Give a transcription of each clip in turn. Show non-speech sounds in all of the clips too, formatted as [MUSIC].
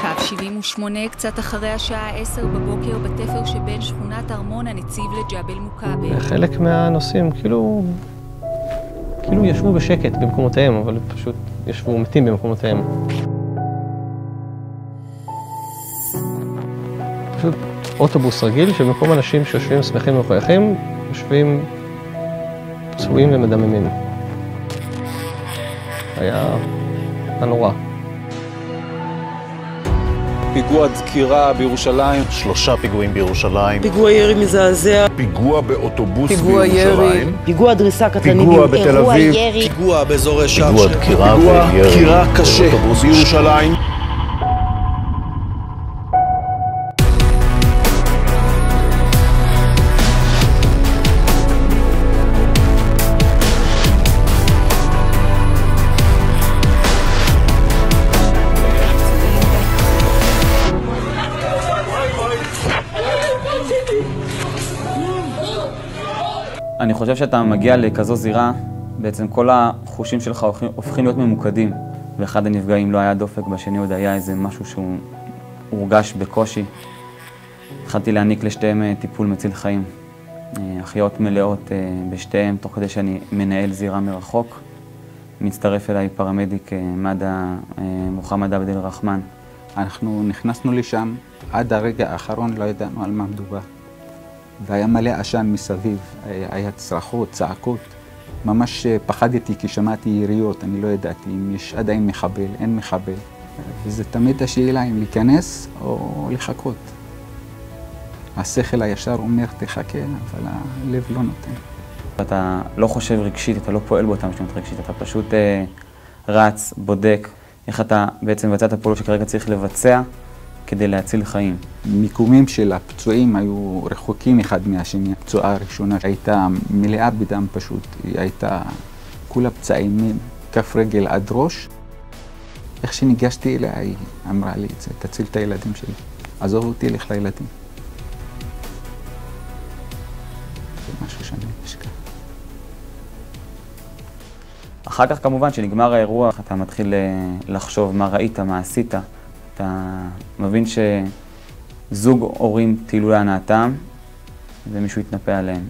קו 78 קצת אחרי השעה 10 בבוקר בתפר שבין שכונת ארמון הנציב לג'בל מוכבר. חלק מהנוסעים כאילו, כאילו ישבו בשקט במקומותיהם, אבל פשוט ישבו מתים במקומותיהם. פשוט אוטובוס רגיל שבמקום אנשים שיושבים שמחים ומחויכים, יושבים פצועים ומדממים. היה, היה נורא. פיגוע דקירה בירושלים. שלושה פיגועים בירושלים. פיגוע ירי מזעזע. פיגוע באוטובוס פיגוע בירושלים. ירי. פיגוע דריסה קטלנית. פיגוע בתל אביב. פיגוע באזור שער פיגוע דקירה פיגוע וירי דקירה קשה באוטובוס. בירושלים. אני חושב שאתה מגיע לכזו זירה, בעצם כל החושים שלך הופכים- להיות ממוקדים. ואחד הנפגעים לא היה דופק, בשני עוד היה איזה משהו שהוא הורגש בקושי. התחלתי להעניק לשתיהם אה, טיפול מציל חיים. אה, החייאות מלאות אה, בשתיהם, תוך כדי שאני מנהל זירה מרחוק. מצטרף אליי פרמדיק מד"א מוחמד עבד אל-רחמן. אנחנו נכנסנו לשם, עד הרגע האחרון לא ידענו על מה מדובר. והיה מלא עשן מסביב, היה, צרחות, צעקות. ממש אה, פחדתי כי שמעתי יריות, אני לא ידעתי אם יש עדיין מחבל, אין מחבל. וזה תמיד השאלה אם להיכנס או לחכות. השכל הישר אומר תחכה, אבל הלב לא נותן. אתה לא חושב רגשית, אתה לא פועל באותה משמעות רגשית, אתה פשוט אה, רץ, בודק איך אתה בעצם מבצע את הפעולות שכרגע צריך לבצע כדי להציל חיים. מיקומים של הפצועים היו רחוקים אחד מהשני. הפצועה הראשונה הייתה מלאה בדם פשוט, היא הייתה כולה פצעים מכף רגל עד ראש. איך שניגשתי אליה, היא אמרה לי את זה, תציל את הילדים שלי. עזוב אותי, לך לילדים. זה משהו שאני אשכח. אחר כך כמובן, כשנגמר האירוע, אתה מתחיל אה, לחשוב מה ראית, מה עשית. אתה מבין שזוג הורים טיילו להנאתם ומישהו התנפל עליהם.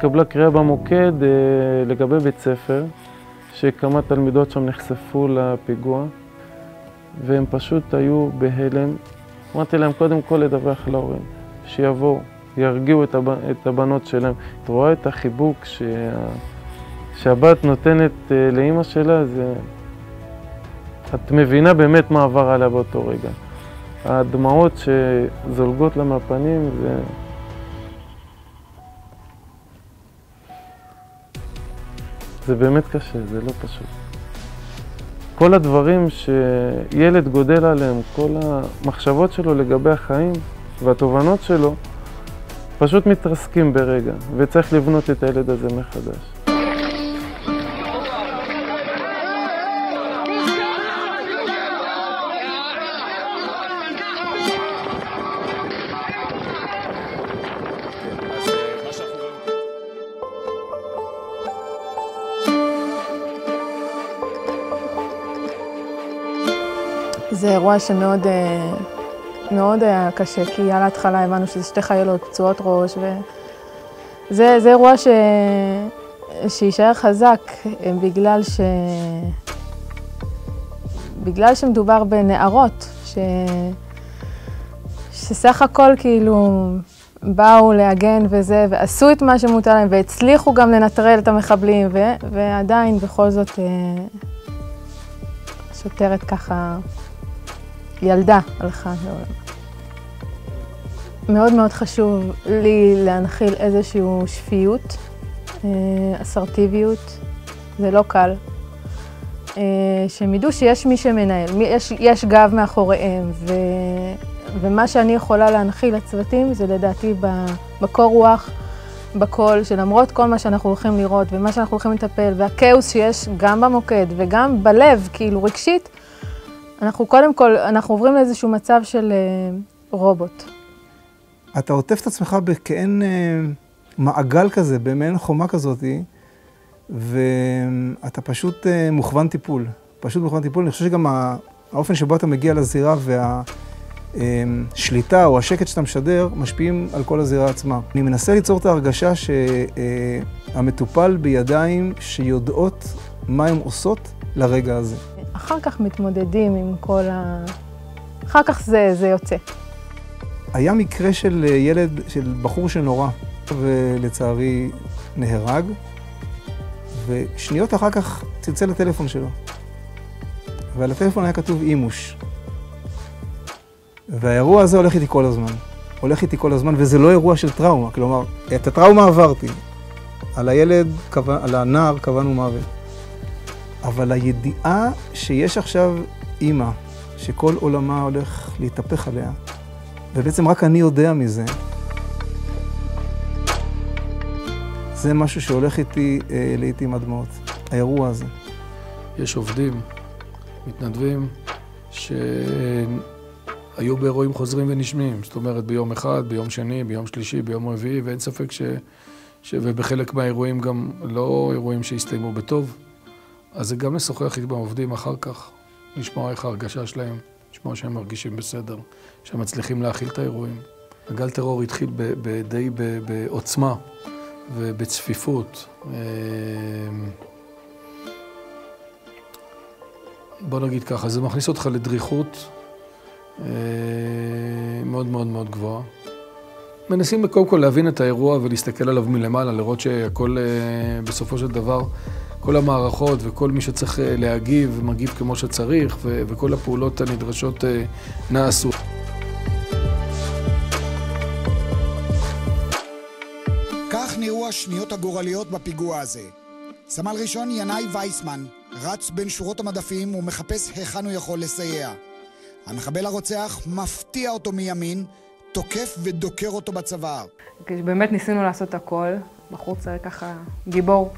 התקבלה קריאה במוקד אה, לגבי בית ספר, שכמה תלמידות שם נחשפו לפיגוע, והם פשוט היו בהלם. אמרתי להם קודם כל לדווח להורים, שיבואו, ירגיעו את, הב... את הבנות שלהם. את רואה את החיבוק שה... שהבת נותנת אה, לאימא שלה, זה... את מבינה באמת מה עבר עליה באותו רגע. הדמעות שזולגות לה מהפנים זה... זה באמת קשה, זה לא פשוט. כל הדברים שילד גודל עליהם, כל המחשבות שלו לגבי החיים והתובנות שלו, פשוט מתרסקים ברגע, וצריך לבנות את הילד הזה מחדש. זה אירוע שמאוד אה, מאוד היה קשה, כי על ההתחלה הבנו שזה שתי חיילות פצועות ראש, וזה זה אירוע ש... שיישאר חזק, אה, בגלל ש... בגלל שמדובר בנערות, ש... שסך הכל כאילו באו להגן וזה, ועשו את מה שמוטל להם, והצליחו גם לנטרל את המחבלים, ו... ועדיין בכל זאת אה, שוטרת ככה ילדה הלכה לעולם. מאוד מאוד חשוב לי להנחיל איזושהי שפיות, אה, אסרטיביות, זה לא קל. אה, שהם ידעו שיש מי שמנהל, יש, יש גב מאחוריהם, ו, ומה שאני יכולה להנחיל לצוותים זה לדעתי בקור רוח, בקול, שלמרות כל מה שאנחנו הולכים לראות ומה שאנחנו הולכים לטפל והכאוס שיש גם במוקד וגם בלב, כאילו רגשית, אנחנו קודם כל, אנחנו עוברים לאיזשהו מצב של אה, רובוט. אתה עוטף את עצמך בכעין אה, מעגל כזה, במעין חומה כזאתי, ואתה פשוט אה, מוכוון טיפול. פשוט מוכוון טיפול. אני חושב שגם האופן שבו אתה מגיע לזירה והשליטה או השקט שאתה משדר, משפיעים על כל הזירה עצמה. אני מנסה ליצור את ההרגשה שהמטופל בידיים שיודעות מה הן עושות לרגע הזה. אחר כך מתמודדים עם כל ה... אחר כך זה, זה יוצא. היה מקרה של ילד, של בחור שנורא, ולצערי נהרג, ושניות אחר כך צלצל לטלפון שלו. ועל הטלפון היה כתוב אימוש. והאירוע הזה הולך איתי כל הזמן. הולך איתי כל הזמן, וזה לא אירוע של טראומה. כלומר, את הטראומה עברתי. על הילד, על הנער קבענו מוות. אבל הידיעה שיש עכשיו אימא, שכל עולמה הולך להתהפך עליה, ובעצם רק אני יודע מזה, זה משהו שהולך איתי אה, לעיתים עד דמעות, האירוע הזה. יש עובדים, מתנדבים, שהיו באירועים חוזרים ונשנים. זאת אומרת, ביום אחד, ביום שני, ביום שלישי, ביום רביעי, ואין ספק ש... ש... ובחלק מהאירועים גם לא אירועים שהסתיימו בטוב. אז זה גם לשוחח עם העובדים אחר כך, לשמוע איך ההרגשה שלהם, לשמוע שהם מרגישים בסדר, שהם מצליחים להכיל את האירועים. הגל טרור התחיל ב, ב, די ב, בעוצמה ובצפיפות. אה, בוא נגיד ככה, זה מכניס אותך לדריכות אה, מאוד מאוד מאוד גבוהה. מנסים קודם כל להבין את האירוע ולהסתכל עליו מלמעלה, לראות שהכל אה, בסופו של דבר כל המערכות וכל מי שצריך אה, להגיב, מגיב כמו שצריך, ו- וכל הפעולות הנדרשות אה, נעשו. כך נראו השניות הגורליות בפיגוע הזה. סמל ראשון ינאי וייסמן רץ בין שורות המדפים ומחפש היכן הוא יכול לסייע. המחבל הרוצח מפתיע אותו מימין, תוקף ודוקר אותו בצוואר. באמת ניסינו לעשות הכל, בחור צעיר ככה גיבור,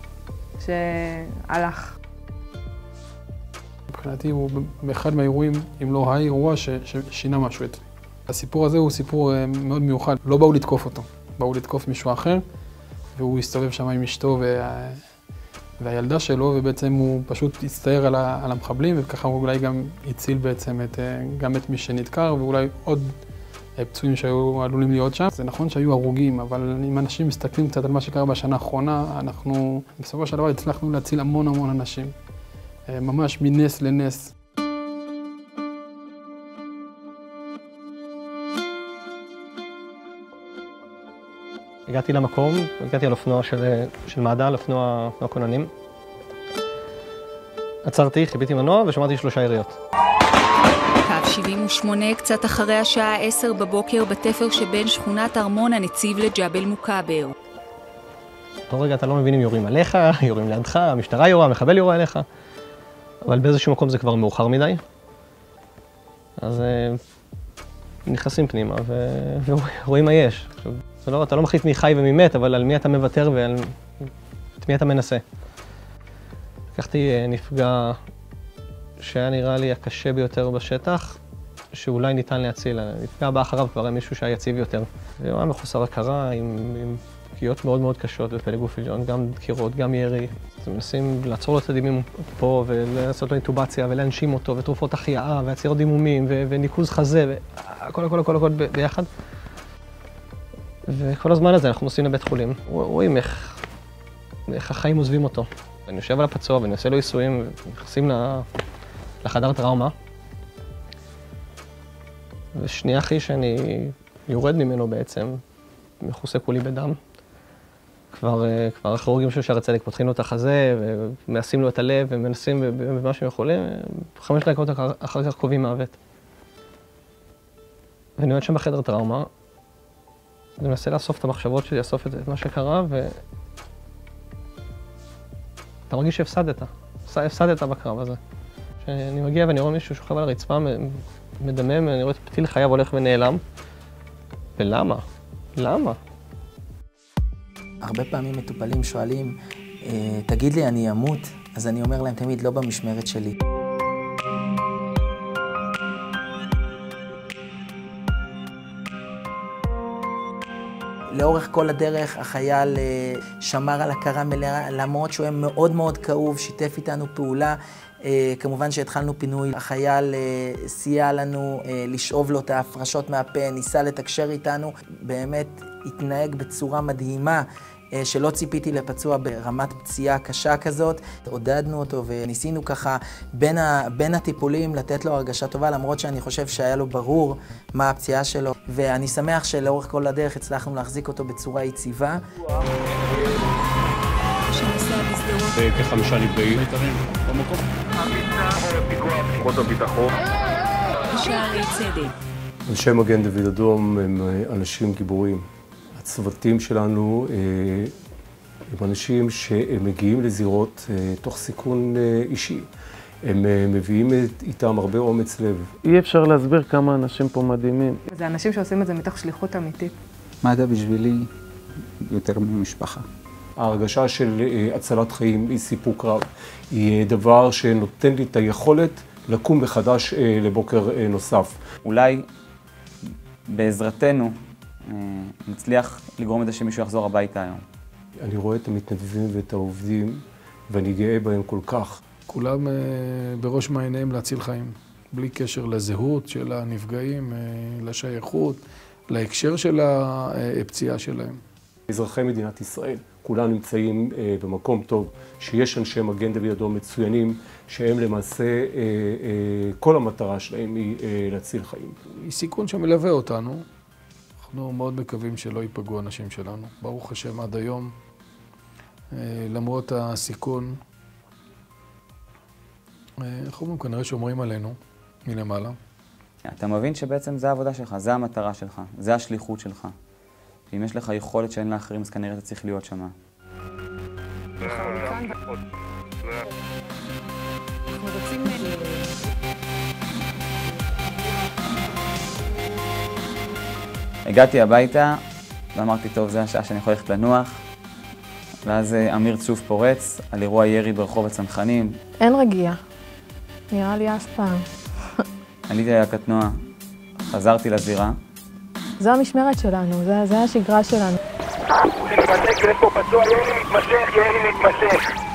שהלך. מבחינתי הוא באחד מהאירועים, אם לא האירוע, ששינה משהו אצלי. הסיפור הזה הוא סיפור אה, מאוד מיוחד. לא באו לתקוף אותו, באו לתקוף מישהו אחר, והוא הסתובב שם עם אשתו וה... והילדה שלו, ובעצם הוא פשוט הצטער על, ה... על המחבלים, וככה הוא אולי גם הציל בעצם את, אה, גם את מי שנדקר, ואולי עוד פצועים שהיו עלולים להיות שם. זה נכון שהיו הרוגים, אבל אם אנשים מסתכלים קצת על מה שקרה בשנה האחרונה, אנחנו בסופו של דבר הצלחנו להציל המון המון אנשים. אה, ממש מנס לנס. הגעתי למקום, הגעתי על אופנוע של, של מד"א, על אופנוע, אופנוע כוננים. עצרתי, חיביתי מנוע ושמעתי שלושה יריות. 78 קצת אחרי השעה 10 בבוקר בתפר שבין שכונת ארמון הנציב לג'בל מוכבר. באותו רגע אתה לא מבין אם יורים עליך, [LAUGHS] יורים לידך, המשטרה יורה, המחבל יורה עליך, אבל באיזשהו מקום זה כבר מאוחר מדי. אז אה, נכנסים פנימה [LAUGHS] ורואים מה יש. עכשיו, לא, אתה לא מחליט מי חי ומי מת, אבל על מי אתה מוותר ועל את מי אתה מנסה. לקחתי אה, נפגע שהיה נראה לי הקשה ביותר בשטח, שאולי ניתן להציל. נפגע הבא אחריו כבר היה מישהו שהיה יציב יותר. והוא היה מחוסר הכרה עם, עם פגיעות מאוד מאוד קשות בפלג עליון, גם דקירות, גם ירי. אז מנסים לעצור לו את הדימים פה ולעשות לו אינטובציה ולהנשים אותו ותרופות החייאה ועצירות דימומים וניקוז חזה והכל הכל הכל הכל ביחד. וכל הזמן הזה אנחנו נוסעים לבית חולים, רואים איך, איך החיים עוזבים אותו. אני יושב על הפצוע ואני עושה לו עיסויים ונכנסים לחדר טראומה. ושנייה אחרי שאני יורד ממנו בעצם, מכוסה כולי בדם. כבר, אה, כבר הכירורגים של שערי צדק פותחים לו את החזה, ומעשים לו את הלב, ומנסים במה שהם יכולים, חמש דקות אחר כך קובעים מוות. ואני עומד שם בחדר טראומה, אני מנסה לאסוף את המחשבות שלי, לאסוף את מה שקרה, ו... אתה מרגיש שהפסדת, הפסדת בקרב הזה. כשאני מגיע ואני רואה מישהו שוכב על הרצפה, מדמם, אני רואה את פתיל חייו הולך ונעלם. ולמה? למה? הרבה פעמים מטופלים שואלים, אה, תגיד לי, אני אמות? אז אני אומר להם תמיד, לא במשמרת שלי. לאורך כל הדרך החייל אה, שמר על הכרה מלאה, למרות שהוא היה מאוד מאוד כאוב, שיתף איתנו פעולה. אה, כמובן שהתחלנו פינוי, החייל אה, סייע לנו לשאוב לו את ההפרשות מהפה, ניסה לתקשר איתנו, באמת התנהג בצורה מדהימה. שלא ציפיתי לפצוע ברמת פציעה קשה כזאת. עודדנו אותו וניסינו ככה בין, ה, בין הטיפולים לתת לו הרגשה טובה, למרות שאני חושב שהיה לו ברור מה הפציעה שלו. ואני שמח שלאורך כל הדרך הצלחנו להחזיק אותו בצורה יציבה. כחמישה נפגעים. אנשי מגן דוד אדום הם אנשים גיבורים. הצוותים שלנו אה, הם אנשים שמגיעים לזירות אה, תוך סיכון אה, אישי. הם מביאים איתם הרבה אומץ לב. אי אפשר להסביר כמה אנשים פה מדהימים. זה אנשים שעושים את זה מתוך שליחות אמיתית. מד"א בשבילי יותר ממשפחה. ההרגשה של הצלת חיים היא סיפוק רב. היא דבר שנותן לי את היכולת לקום מחדש לבוקר נוסף. אולי בעזרתנו אה, נצליח לגרום לזה שמישהו יחזור הביתה היום. אני רואה את המתנדבים ואת העובדים, ואני גאה בהם כל כך. כולם אה, בראש מעייניהם להציל חיים, בלי קשר לזהות של הנפגעים, אה, לשייכות, להקשר של הפציעה שלהם. אזרחי מדינת ישראל, כולם נמצאים אה, במקום טוב, שיש אנשי מגן דוד אדום מצוינים, שהם למעשה, אה, אה, כל המטרה שלהם היא אה, להציל חיים. היא סיכון שמלווה אותנו, אנחנו מאוד מקווים שלא ייפגעו אנשים שלנו. ברוך השם, עד היום, למרות הסיכון, איך אומרים, כנראה שומרים עלינו מלמעלה. אתה מבין שבעצם זה העבודה שלך, זה המטרה שלך, זה השליחות שלך. אם יש לך יכולת שאין לאחרים, אז כנראה אתה צריך להיות רוצים... הגעתי הביתה ואמרתי, טוב, זו השעה שאני יכול ללכת לנוח. ואז אה, אמיר שוב פורץ על אירוע ירי ברחוב הצנחנים. אין רגיעה. נראה לי אף פעם. עליתי על הקטנוע, חזרתי לזירה. זו המשמרת שלנו, זה, זה השגרה שלנו. מתמשך, ירי מתמשך.